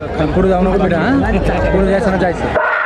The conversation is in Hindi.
पुढे जाऊ नको बेटा पुढे जायचं ना जायचं.